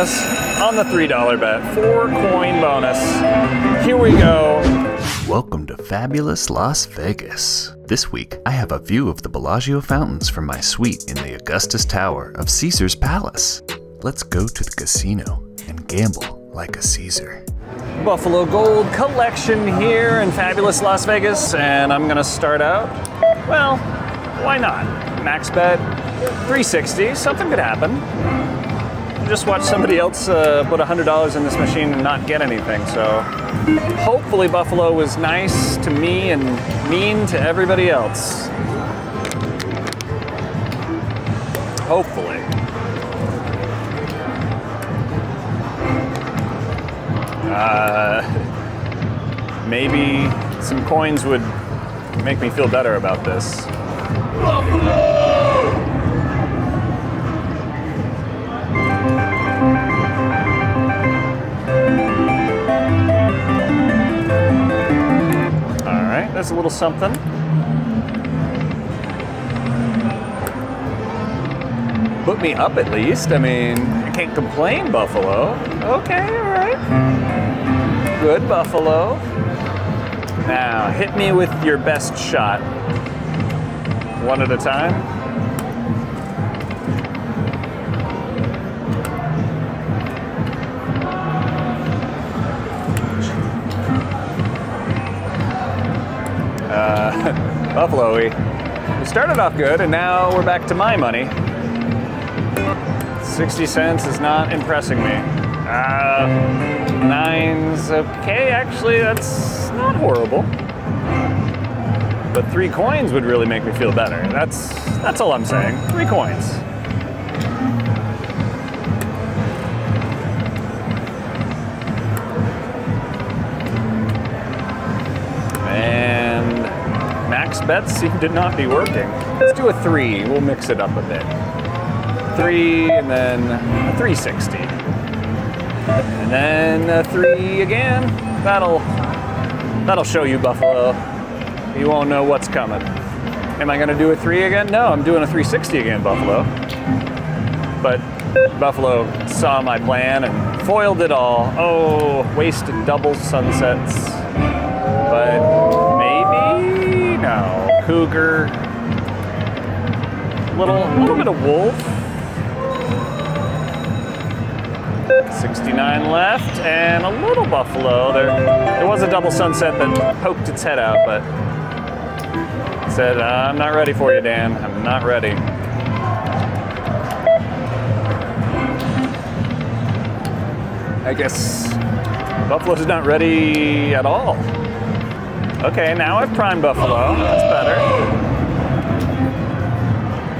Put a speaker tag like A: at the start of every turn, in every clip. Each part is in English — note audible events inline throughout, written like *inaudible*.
A: bonus on the $3 bet. Four coin bonus. Here we go.
B: Welcome to fabulous Las Vegas. This week, I have a view of the Bellagio fountains from my suite in the Augustus Tower of Caesar's Palace. Let's go to the casino and gamble like a Caesar.
A: Buffalo Gold collection here in fabulous Las Vegas, and I'm gonna start out. Well, why not? Max bet 360, something could happen. Just watch somebody else uh, put $100 in this machine and not get anything, so hopefully Buffalo was nice to me and mean to everybody else. Hopefully. Uh, *laughs* maybe some coins would make me feel better about this. All that's a little something. Put me up at least. I mean, I can't complain, Buffalo. Okay, all right. Good, Buffalo. Now, hit me with your best shot. One at a time. Uh, *laughs* Buffalo, we, we started off good, and now we're back to my money. 60 cents is not impressing me. Uh, nine's okay, actually, that's not horrible. But three coins would really make me feel better. That's that's all I'm saying. Three coins. Max bets seem to not be working. Let's do a three. We'll mix it up a bit. Three and then a 360. And then a three again. That'll that'll show you Buffalo you won't know what's coming. Am I going to do a three again? No, I'm doing a 360 again, Buffalo. But Buffalo saw my plan and foiled it all. Oh, wasted double sunsets. But. Cougar. Little, little bit of wolf. 69 left and a little buffalo. There, there was a double sunset that poked its head out, but said, uh, I'm not ready for you, Dan. I'm not ready. I guess Buffalo's not ready at all. Okay, now I've primed Buffalo. That's better.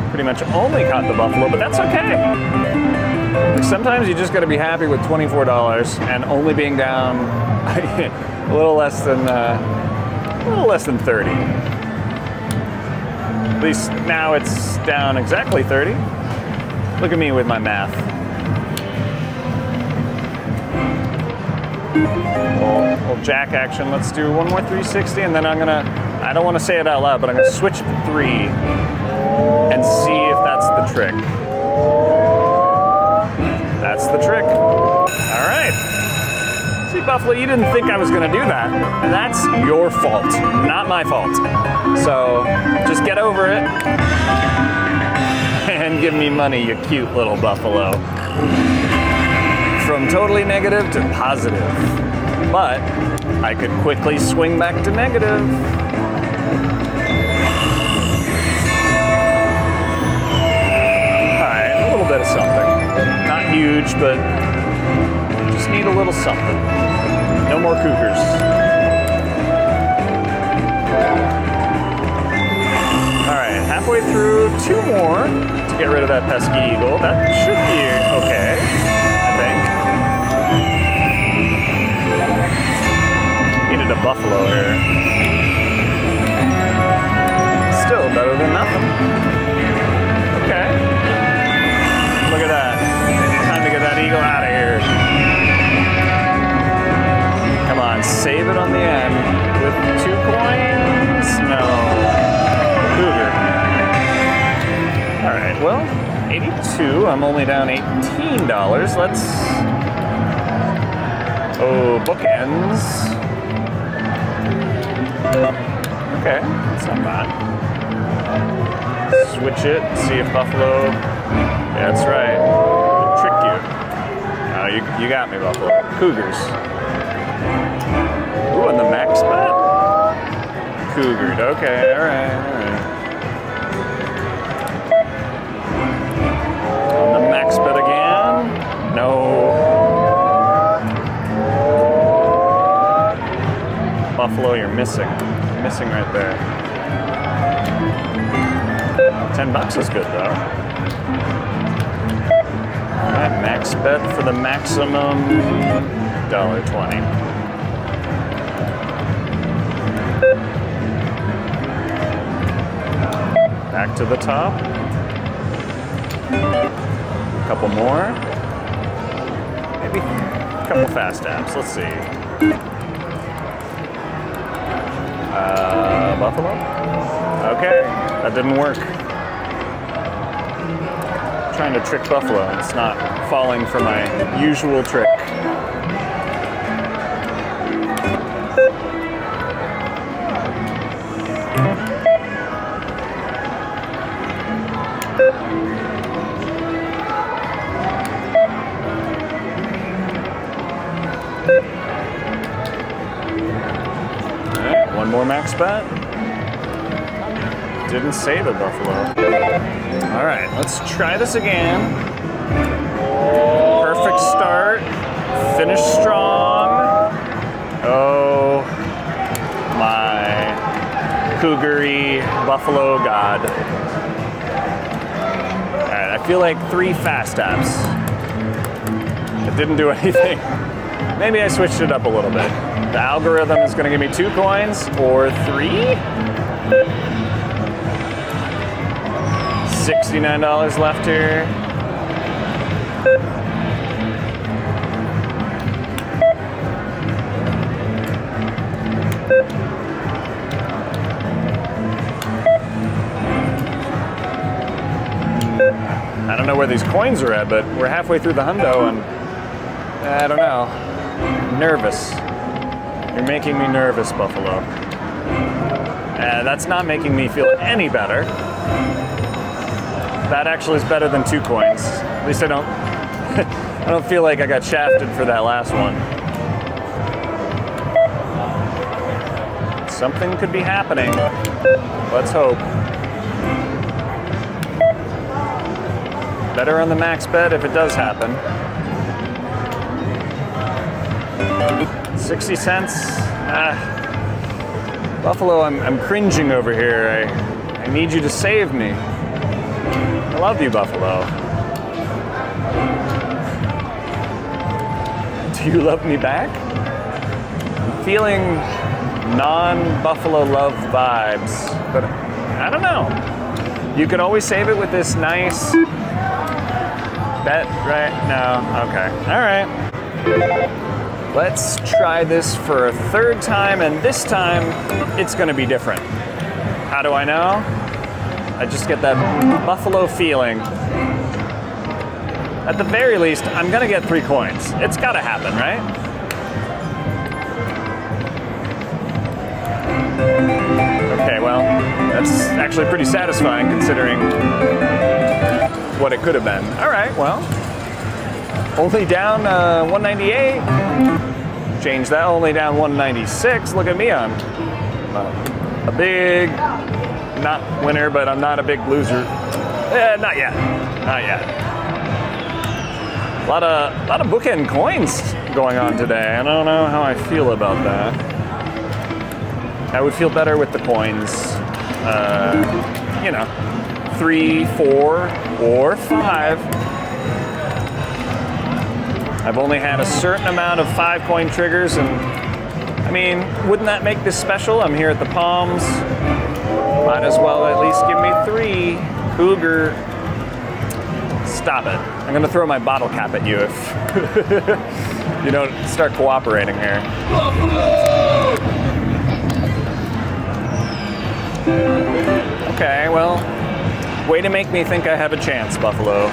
A: Pretty much only caught the Buffalo, but that's okay. Sometimes you just got to be happy with $24 and only being down *laughs* a little less than uh, a little less than 30. At least now it's down exactly 30. Look at me with my math. Little, jack action. Let's do one more 360 and then I'm gonna, I don't wanna say it out loud, but I'm gonna switch to three and see if that's the trick. That's the trick. All right. See, Buffalo, you didn't think I was to do that. That's your fault, not my fault. So just get over it *laughs* and give me money, you cute little Buffalo. From totally negative to positive. But I could quickly swing back to negative. All right, a little bit of something. Not huge, but just need a little something. No more cougars. All right, halfway through, two more to get rid of that pesky eagle. That should be okay, a buffalo here. Still better than nothing. Okay. Look at that. Time to get that eagle out of here. Come on, save it on the end. With two coins? No. Cougar. Alright, well, 82. I'm only down $18. Let's. Oh, bookends. Okay, that's not bad. Switch it, see if Buffalo. Yeah, that's right. Trick you. Oh, you, you got me, Buffalo. Cougars. Ooh, and the max bet? Cougared. Okay, alright, alright. Missing. Missing right there. Ten bucks is good though. Alright, max bet for the maximum dollar twenty. Back to the top. A couple more. Maybe a couple fast apps. Let's see. Buffalo? Okay, that didn't work. trying to trick Buffalo. It's not falling for my usual trick. Save it, Buffalo. Alright, let's try this again. Perfect start. Finish strong. Oh my cougary buffalo god. Alright, I feel like three fast apps. It didn't do *laughs* anything. Maybe I switched it up a little bit. The algorithm is to give me two coins or three. $69 left here. I don't know where these coins are at, but we're halfway through the hundo and I don't know. Nervous. You're making me nervous, Buffalo. Uh, that's not making me feel any better. That actually is better than two coins. At least I don't. *laughs* I don't feel like I got shafted for that last one. Something could be happening. Let's hope. Better on the max bet if it does happen. 60 cents. Ah. Buffalo, I'm, I'm cringing over here. I, I need you to save me. Love you, Buffalo. Do you love me back? I'm feeling non Buffalo love vibes, but I don't know. You could always save it with this nice bet, right? No, okay. All right. Let's try this for a third time, and this time it's gonna be different. How do I know? I just get that buffalo feeling. At the very least, I'm gonna get three coins. It's gotta happen, right? Okay, well, that's actually pretty satisfying considering what it could have been. All right, well, only down uh, 198. Change that, only down 196. Look at me, I'm uh, a big, not winner, but I'm not a big loser. Eh, not yet, not yet. A lot of, lot of bookend coins going on today. I don't know how I feel about that. I would feel better with the coins. Uh, you know, three, four, or five. I've only had a certain amount of five coin triggers, and I mean, wouldn't that make this special? I'm here at the Palms. Might as well at least give me three. Cougar. Stop it. I'm gonna throw my bottle cap at you if *laughs* you don't start cooperating here. Okay, well, Way to make me think I have a chance, Buffalo.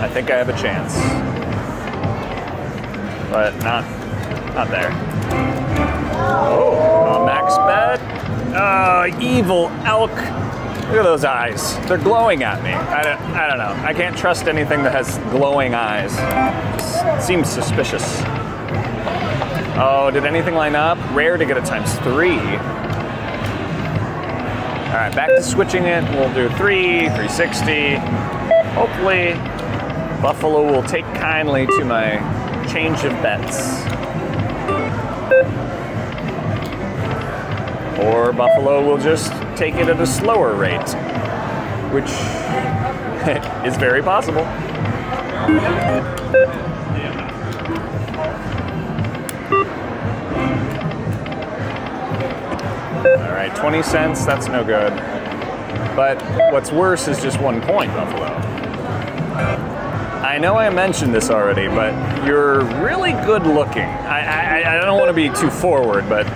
A: I think I have a chance. But not, not there. Oh. Oh, evil elk. Look at those eyes. They're glowing at me. I don't, I don't know. I can't trust anything that has glowing eyes. Seems suspicious. Oh, did anything line up? Rare to get a times three. All right, back to switching it. We'll do three, 360. Hopefully, Buffalo will take kindly to my change of bets. Or Buffalo will just take it at a slower rate, which *laughs* is very possible. All right, 20 cents, that's no good. But what's worse is just one point, Buffalo. I know I mentioned this already, but you're really good looking. I, I, I don't want to be too forward, but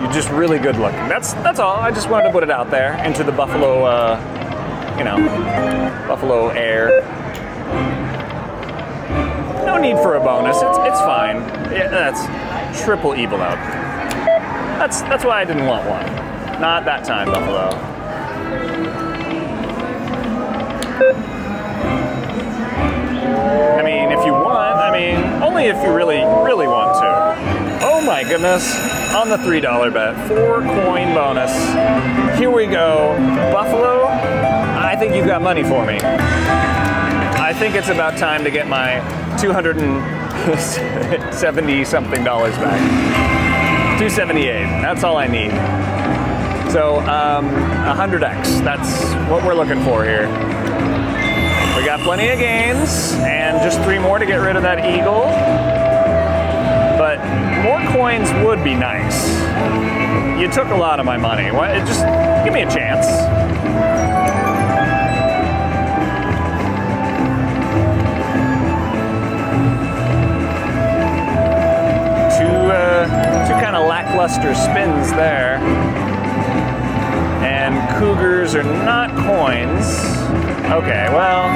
A: you're just really good looking. That's that's all. I just wanted to put it out there into the Buffalo, uh, you know, Buffalo air. No need for a bonus. It's it's fine. Yeah, that's triple evil out. That's that's why I didn't want one. Not that time, Buffalo. I mean, if you want, I mean, only if you really, really want to. Oh my goodness, on the $3 bet, four coin bonus. Here we go. Buffalo, I think you've got money for me. I think it's about time to get my 270 something dollars back. 278, that's all I need. So, um, 100x, that's what we're looking for here. We got plenty of games, and just three more to get rid of that eagle. More coins would be nice. You took a lot of my money. Why, just give me a chance. Two, uh, two kind of lackluster spins there. And cougars are not coins. Okay, well,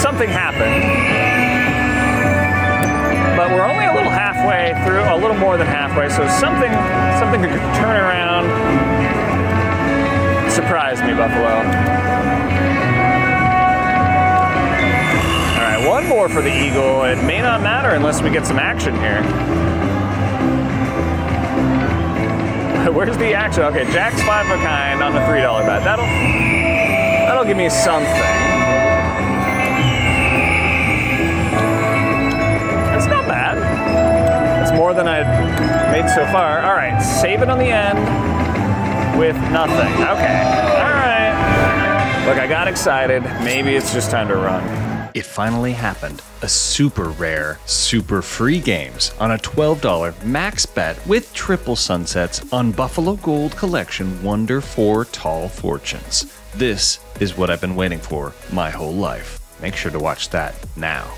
A: something happened. But we're only a little halfway through, a little more than halfway, so something something could turn around. Surprise me, Buffalo. All right, one more for the Eagle. It may not matter unless we get some action here. *laughs* Where's the action? Okay, Jack's five of a kind on the three dollar bet. That'll that'll give me something. Than I've made so far. All right, save it on the end with nothing. Okay. All right. Look, I got excited. Maybe it's just time to run.
B: It finally happened. A super rare, super free games on a $12 max bet with triple sunsets on Buffalo Gold Collection Wonder 4 Tall Fortunes. This is what I've been waiting for my whole life. Make sure to watch that now.